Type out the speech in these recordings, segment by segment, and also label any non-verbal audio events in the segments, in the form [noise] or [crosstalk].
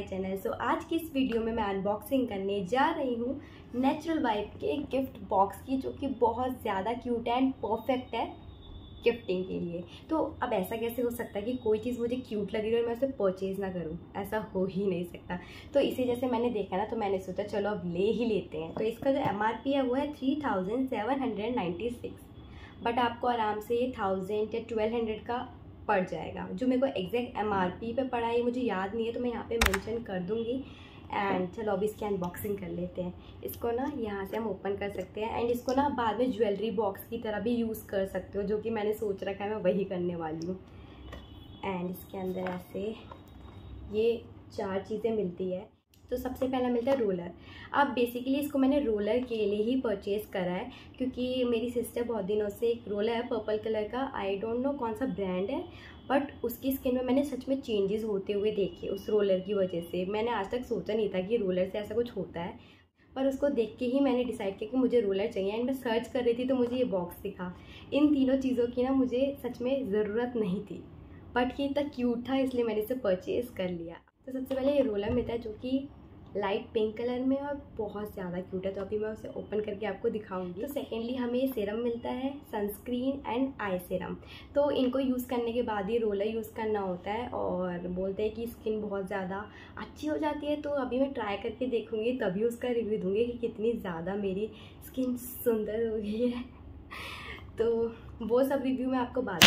My channel. सो आज की इस वीडियो में मैं अनबॉक्सिंग करने जा रही हूँ नेचुरल वाइब के गिफ्ट बॉक्स की, जो कि बहुत ज़्यादा क्यूट एंड परफेक्ट है गिफ्टिंग के लिए। तो अब ऐसा कैसे हो सकता है कि कोई चीज़ मुझे क्यूट लगी और मैं उसे परचेज़ ना करूँ? ऐसा हो ही नहीं सकता। तो इसे जैसे मैंने देखा ना तो मैंने सोचा, चलो, अब ले ही लेते हैं। तो इसका जो एम है, वो है थ्री बट आपको आराम से ये थाउज़ेंड या ट्वेल्व हंड्रेड का पड़ जाएगा। जो मेरे को एग्जैक्ट एम आर पी पर पड़ा है मुझे याद नहीं है तो मैं यहाँ पे मेंशन कर दूँगी। एंड चलो अभी इसकी अनबॉक्सिंग कर लेते हैं। इसको ना यहाँ से हम ओपन कर सकते हैं। एंड इसको ना बाद में ज्वेलरी बॉक्स की तरह भी यूज़ कर सकते हो, जो कि मैंने सोच रखा है मैं वही करने वाली हूँ। एंड इसके अंदर ऐसे ये चार चीज़ें मिलती है। तो सबसे पहला मिलता है रोलर अब बेसिकली इसको मैंने रोलर के लिए ही परचेज़ करा है, क्योंकि मेरी सिस्टर बहुत दिनों से एक रोलर है पर्पल कलर का. आई डोंट नो कौन सा ब्रांड है बट उसकी स्किन में मैंने सच में चेंजेस होते हुए देखे उस रोलर की वजह से. मैंने आज तक सोचा नहीं था कि रोलर से ऐसा कुछ होता है, पर उसको देख के ही मैंने डिसाइड किया कि मुझे रोलर चाहिए. एंड मैं सर्च कर रही थी तो मुझे ये बॉक्स दिखा. इन तीनों चीज़ों की ना मुझे सच में ज़रूरत नहीं थी बट ये इतना क्यूट था, इसलिए मैंने इसे परचेज़ कर लिया. तो सबसे पहले ये रोलर मिलता है जो कि लाइट पिंक कलर में और बहुत ज़्यादा क्यूट है। तो अभी मैं उसे ओपन करके आपको दिखाऊँगी। तो सेकेंडली हमें ये सीरम मिलता है सनस्क्रीन एंड आई सीरम तो इनको यूज़ करने के बाद ही रोलर यूज़ करना होता है और बोलते हैं कि स्किन बहुत ज़्यादा अच्छी हो जाती है। तो अभी मैं ट्राई करके देखूँगी, तभी उसका रिव्यू दूँगी कि कितनी ज़्यादा मेरी स्किन सुंदर हो गई है। [laughs] तो वो सब रिव्यू मैं आपको बाद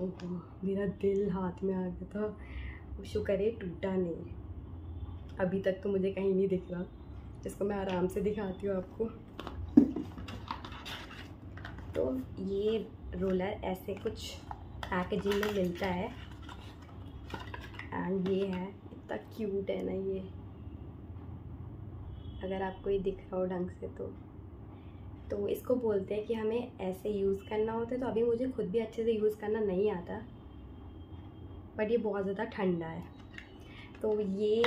ओहो मेरा दिल हाथ में आ गया था। शुक्र है टूटा नहीं। अभी तक तो मुझे कहीं नहीं दिख रहा। इसको मैं आराम से दिखाती हूँ आपको। तो ये रोलर ऐसे कुछ पैकेजिंग में मिलता है। एंड ये है, इतना क्यूट है ना ये। अगर आपको ये दिख रहा हो ढंग से तो। तो इसको बोलते हैं कि हमें ऐसे यूज़ करना होता है तो अभी मुझे खुद भी अच्छे से यूज़ करना नहीं आता बट ये बहुत ज़्यादा ठंडा है। तो ये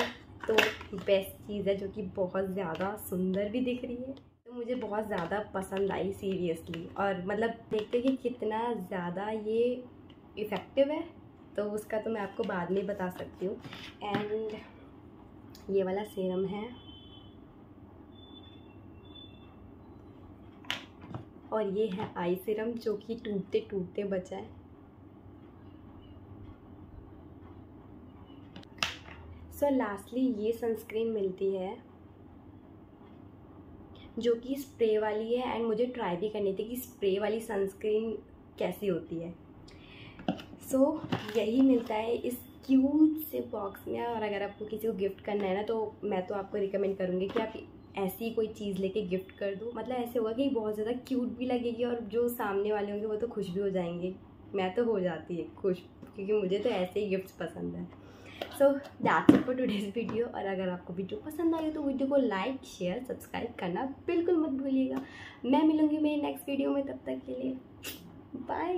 तो बेस्ट चीज़ है जो कि बहुत ज़्यादा सुंदर भी दिख रही है। तो मुझे बहुत ज़्यादा पसंद आई सीरियसली और मतलब देखते कि कितना ज़्यादा ये इफ़ेक्टिव है तो उसका तो मैं आपको बाद में बता सकती हूँ। एंड ये वाला सीरम है। और ये है आई सिरम जो कि टूटते टूटते बचा है। सो so, लास्टली ये सनस्क्रीन मिलती है जो कि स्प्रे वाली है एंड मुझे ट्राई भी करनी थी कि स्प्रे वाली सनस्क्रीन कैसी होती है। सो so, यही मिलता है इस क्यूट से बॉक्स में और अगर आपको किसी को गिफ्ट करना है ना तो मैं तो आपको रिकमेंड करूँगी कि आप ऐसी कोई चीज़ लेके गिफ्ट कर दो। मतलब ऐसे होगा कि बहुत ज़्यादा क्यूट भी लगेगी और जो सामने वाले होंगे वो तो खुश भी हो जाएँगे। मैं तो हो जाती है खुश, क्योंकि मुझे तो ऐसे ही गिफ्ट्स पसंद है। So that's it for today's video और अगर आपको वीडियो पसंद आई तो वीडियो को लाइक शेयर सब्सक्राइब करना बिल्कुल मत भूलिएगा। मैं मिलूँगी मेरी नेक्स्ट वीडियो में, तब तक के लिए बाय